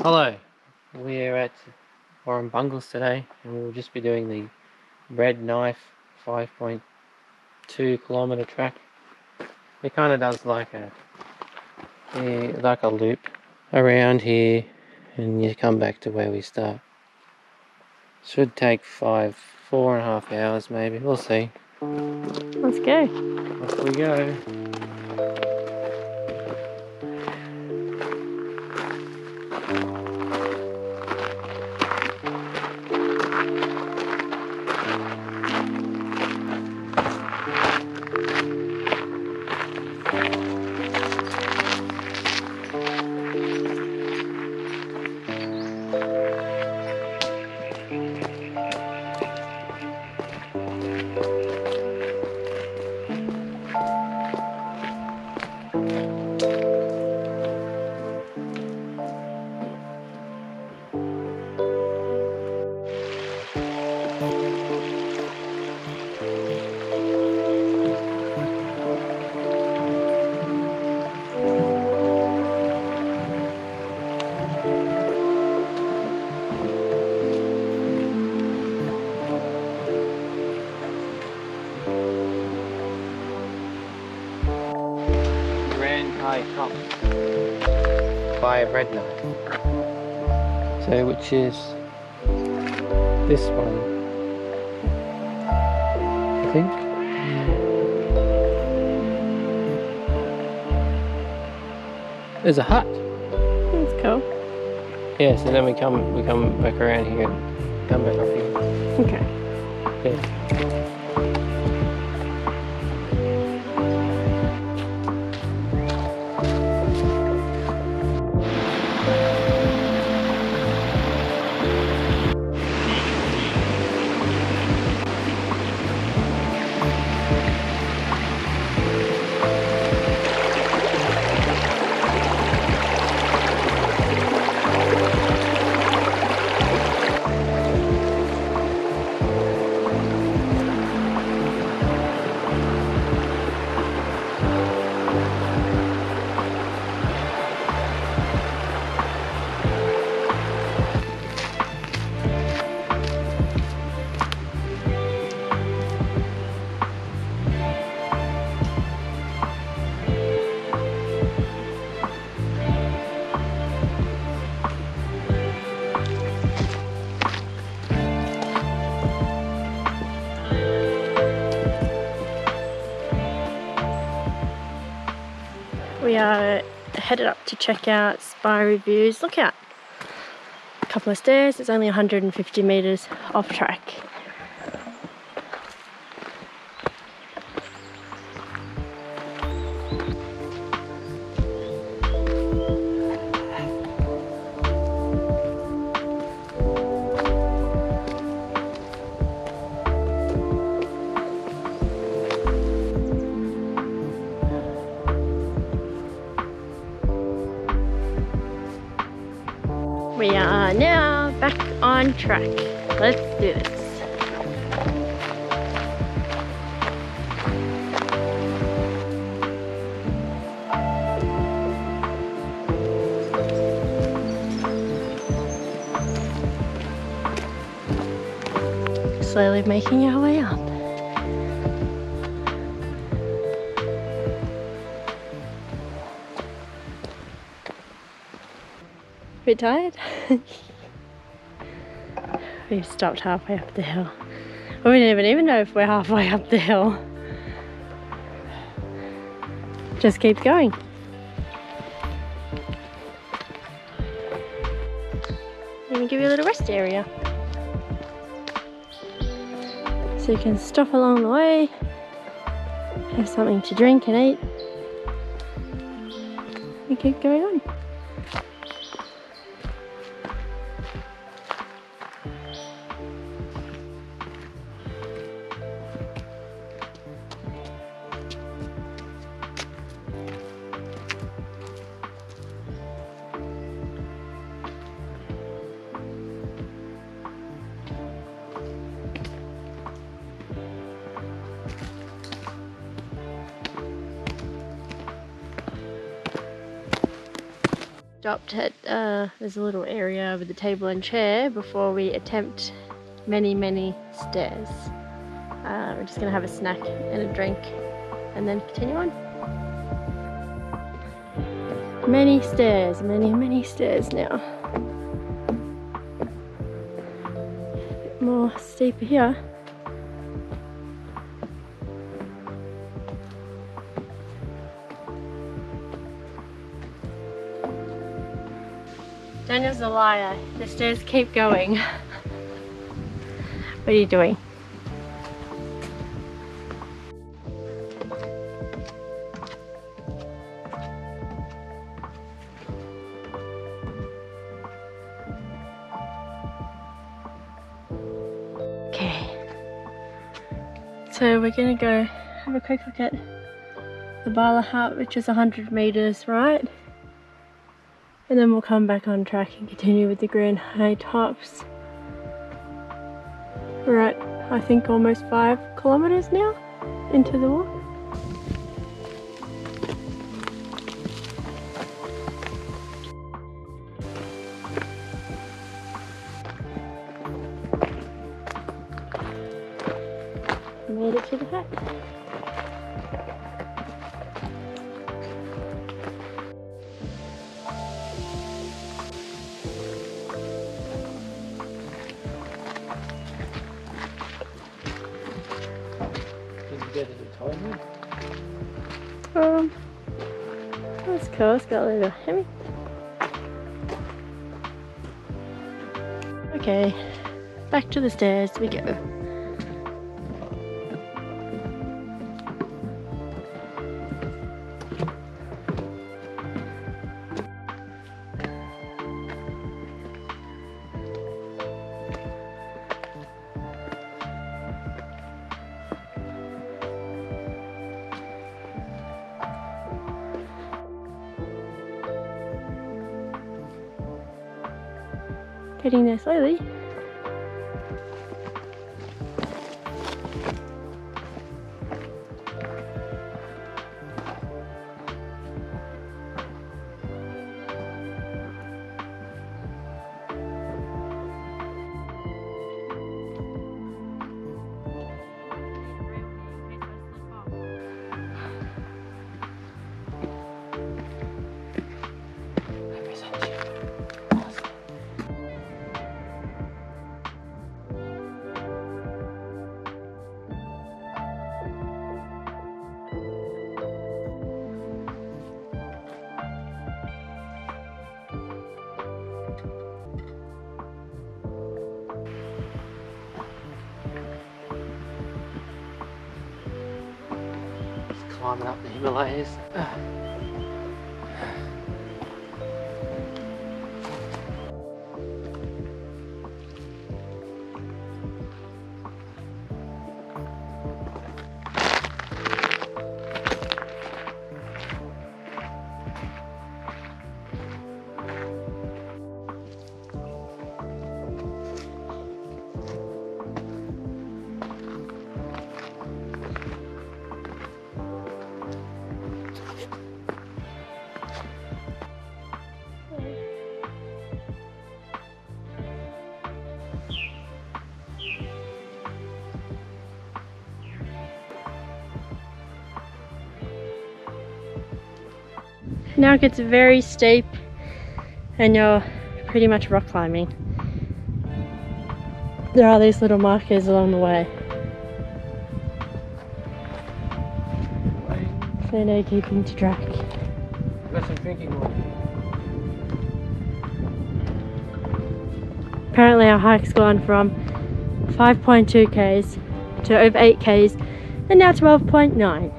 Hello, we're at Warrumbungles today and we'll just be doing the Breadknife 5.2 kilometer track. It kind of does like a, a like a loop around here and you come back to where we start. Should take five, four and a half hours maybe, we'll see. Let's go. Off we go. High Top by a Breadknife. So which is this one I think. There's a hut. That's cool. Yeah, so then we come we come back around here and come back up here. Okay. Yeah. Headed up to check out Spirey Views. Look out. A couple of stairs. It's only 150 meters off track. We are now back on track. Let's do this. Slowly making our way up. Bit tired? We've stopped halfway up the hill. We don't even even know if we're halfway up the hill. Just keep going. Let me give you a little rest area. So you can stop along the way, have something to drink and eat, and keep going on. Stopped at, uh, there's a little area with a table and chair before we attempt many, many stairs. Uh, we're just gonna have a snack and a drink and then continue on. Many stairs, many, many stairs now. A Bit more steeper here. Daniel's a liar. The stairs keep going. what are you doing? Okay. So we're gonna go have a quick look at the Balor Hut, which is 100 meters, right? And then we'll come back on track and continue with the Grand High Tops. We're at, I think, almost five kilometers now into the walk. Um, cool. It's got a little heavy. Okay, back to the stairs we go. Getting there slowly. Climbing up the Himalayas. Now it gets very steep and you're pretty much rock climbing. There are these little markers along the way, so no keeping to track. Got some drinking water. Apparently our hike's gone from 5.2 k's to over 8 k's and now 12.9.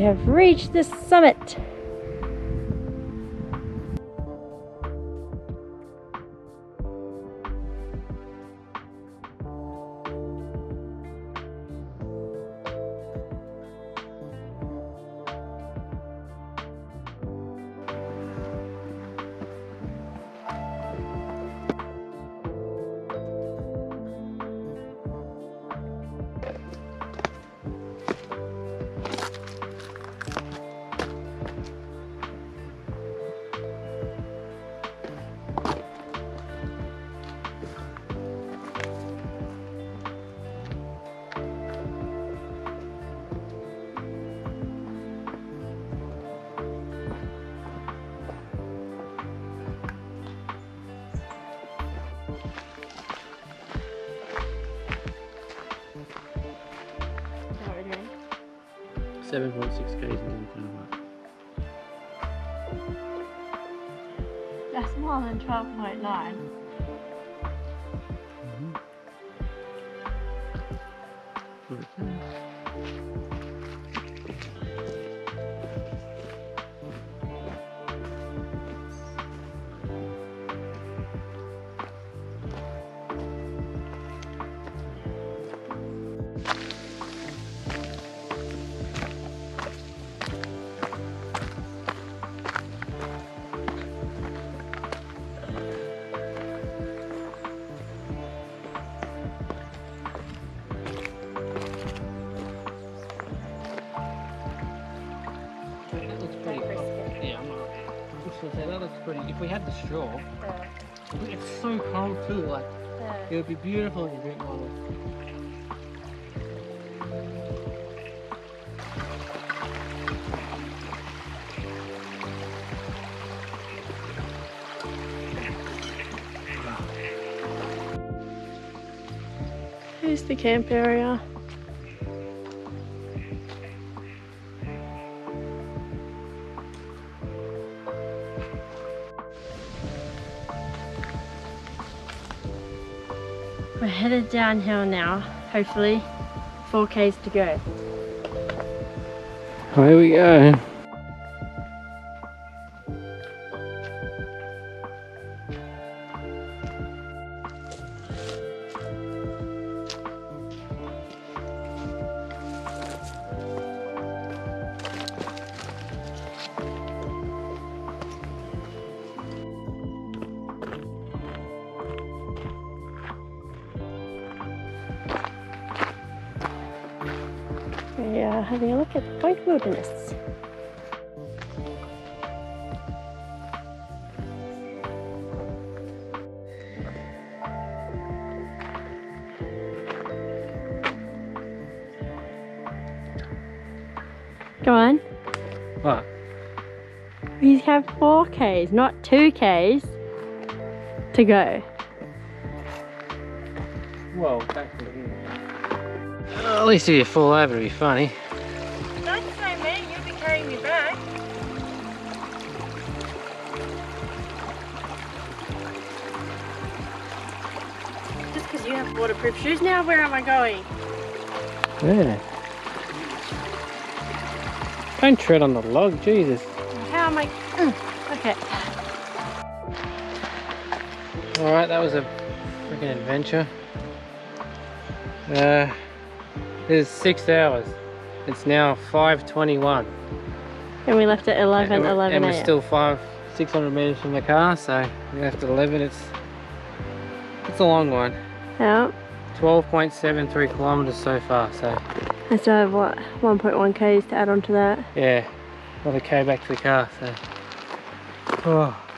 We have reached the summit. Seven point six k's in the That's more than 12.9. That mm-hmm. I was say that looks pretty. If we had the straw, it's so cold too. Like it would be beautiful in drink water. Here's the camp area. We're headed downhill now, hopefully. 4Ks to go. Oh, here we go. Are having a look at white Point Wilderness. Go on. What? We have 4Ks, not 2Ks to go. Back to at least if you fall over, it'd be funny. Don't say me, you'll be carrying me back. Just because you have waterproof shoes now, where am I going? Yeah. Don't tread on the log, Jesus. How am I? Mm, okay. Alright, that was a freaking adventure. Uh, it is six hours. It's now 5.21. And we left at 11, and we're, 11 and we're still five, 600 meters from the car, so we left at 11. It's, it's a long one. Yeah. 12.73 kilometers so far, so I still have what 1.1 k's to add on to that. yeah, another K back to the car, so. Oh.